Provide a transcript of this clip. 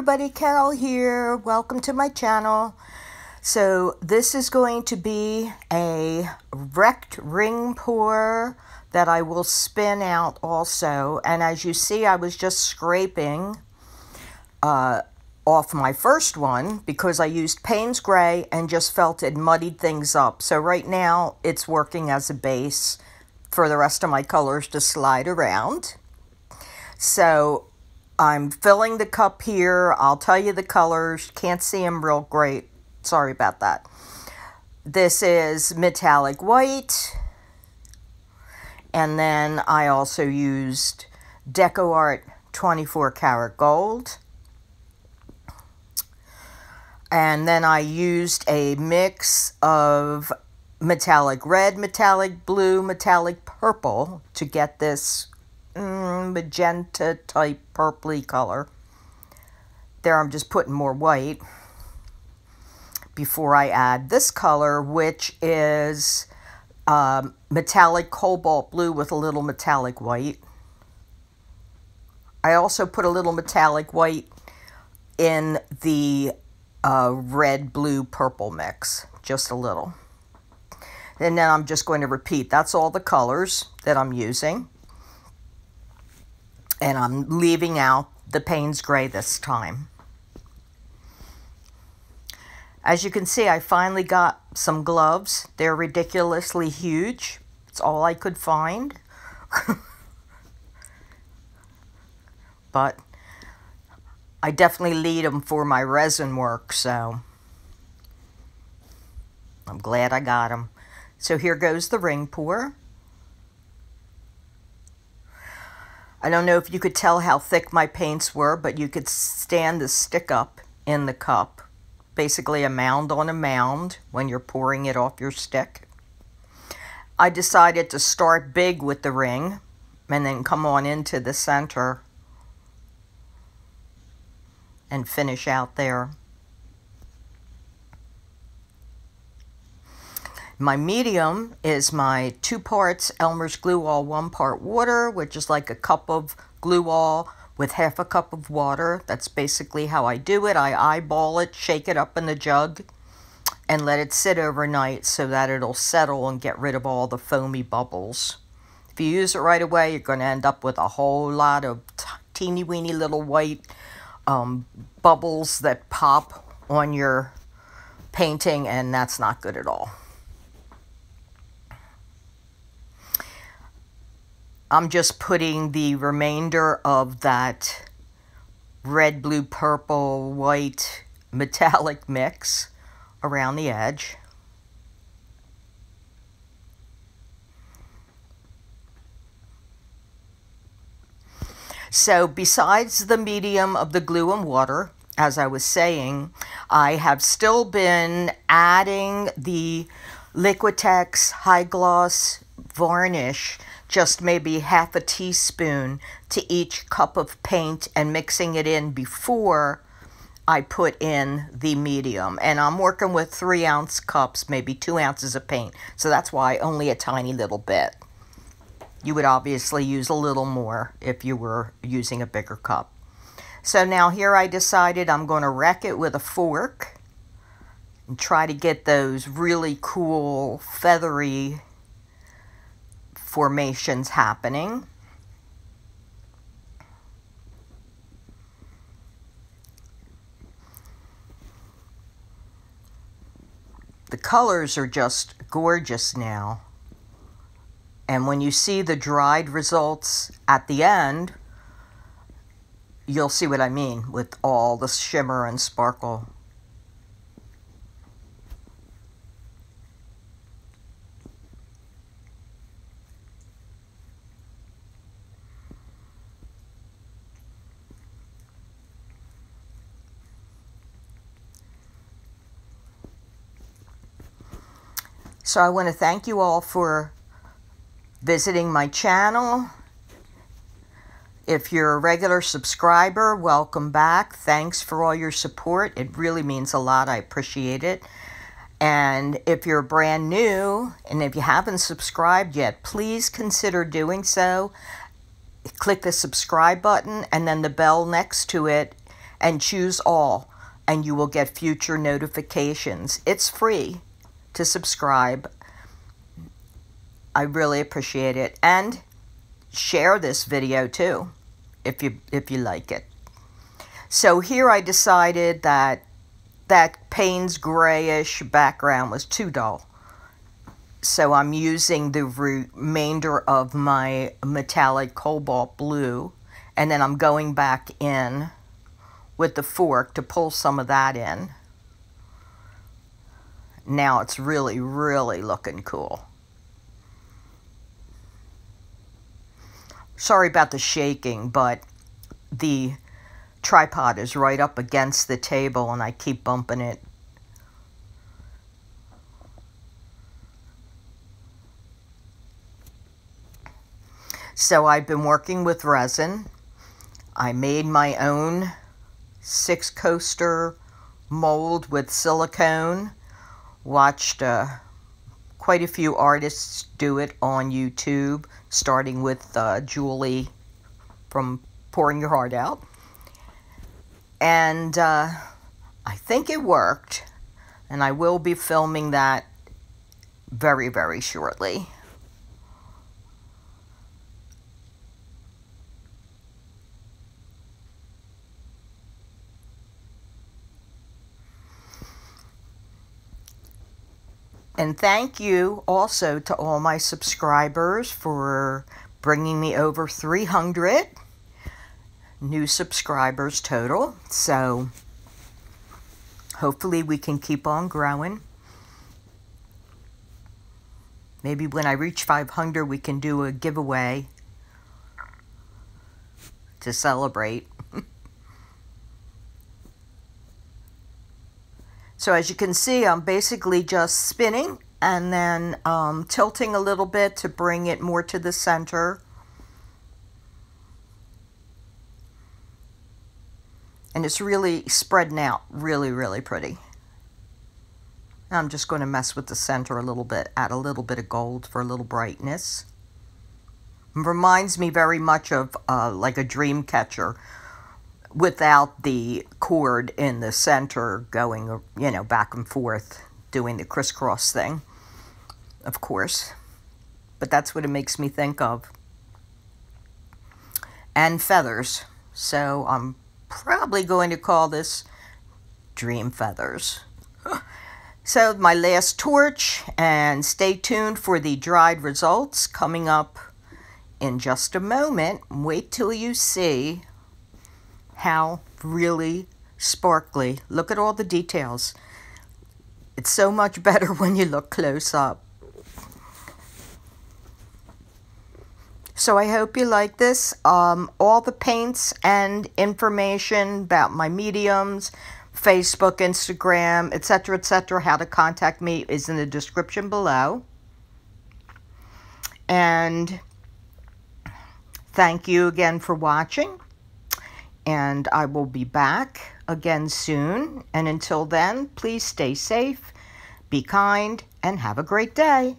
Everybody, Carol here. Welcome to my channel. So this is going to be a wrecked ring pour that I will spin out also. And as you see, I was just scraping uh, off my first one because I used Payne's Gray and just felt it muddied things up. So right now it's working as a base for the rest of my colors to slide around. So I'm filling the cup here. I'll tell you the colors. Can't see them real great. Sorry about that. This is metallic white. And then I also used DecoArt 24 karat gold. And then I used a mix of metallic red, metallic blue, metallic purple to get this mm, magenta type purpley color. There I'm just putting more white before I add this color, which is um, metallic cobalt blue with a little metallic white. I also put a little metallic white in the uh, red, blue, purple mix, just a little. And then I'm just going to repeat. That's all the colors that I'm using. And I'm leaving out the Payne's Gray this time. As you can see, I finally got some gloves. They're ridiculously huge. It's all I could find. but I definitely need them for my resin work, so I'm glad I got them. So here goes the ring pour. I don't know if you could tell how thick my paints were, but you could stand the stick up in the cup. Basically a mound on a mound when you're pouring it off your stick. I decided to start big with the ring and then come on into the center and finish out there. My medium is my two parts Elmer's Glue All, one part water, which is like a cup of glue all with half a cup of water. That's basically how I do it. I eyeball it, shake it up in the jug, and let it sit overnight so that it'll settle and get rid of all the foamy bubbles. If you use it right away, you're going to end up with a whole lot of teeny weeny little white um, bubbles that pop on your painting, and that's not good at all. I'm just putting the remainder of that red, blue, purple, white metallic mix around the edge. So besides the medium of the glue and water, as I was saying, I have still been adding the Liquitex High Gloss Varnish just maybe half a teaspoon to each cup of paint and mixing it in before I put in the medium. And I'm working with three ounce cups, maybe two ounces of paint. So that's why only a tiny little bit. You would obviously use a little more if you were using a bigger cup. So now here I decided I'm going to wreck it with a fork and try to get those really cool feathery formations happening. The colors are just gorgeous now. And when you see the dried results at the end, you'll see what I mean with all the shimmer and sparkle. So I want to thank you all for visiting my channel. If you're a regular subscriber, welcome back. Thanks for all your support. It really means a lot. I appreciate it. And if you're brand new and if you haven't subscribed yet, please consider doing so. Click the subscribe button and then the bell next to it and choose all, and you will get future notifications. It's free to subscribe. I really appreciate it. And share this video too if you if you like it. So here I decided that that Payne's grayish background was too dull. So I'm using the remainder of my metallic cobalt blue and then I'm going back in with the fork to pull some of that in. Now it's really, really looking cool. Sorry about the shaking, but the tripod is right up against the table and I keep bumping it. So I've been working with resin. I made my own six coaster mold with silicone. Watched uh, quite a few artists do it on YouTube, starting with uh, Julie from Pouring Your Heart Out. And uh, I think it worked. And I will be filming that very, very shortly. And thank you also to all my subscribers for bringing me over 300 new subscribers total. So hopefully we can keep on growing. Maybe when I reach 500 we can do a giveaway to celebrate. So as you can see I'm basically just spinning and then um, tilting a little bit to bring it more to the center And it's really spreading out really, really pretty. I'm just going to mess with the center a little bit, add a little bit of gold for a little brightness. It reminds me very much of uh, like a dream catcher without the cord in the center going, you know, back and forth doing the crisscross thing, of course. But that's what it makes me think of. And feathers. So I'm probably going to call this Dream Feathers. so my last torch and stay tuned for the dried results coming up in just a moment. Wait till you see how really sparkly. Look at all the details. It's so much better when you look close up. So I hope you like this. Um, all the paints and information about my mediums, Facebook, Instagram, etc., etc., how to contact me is in the description below. And thank you again for watching. And I will be back again soon. And until then, please stay safe, be kind, and have a great day.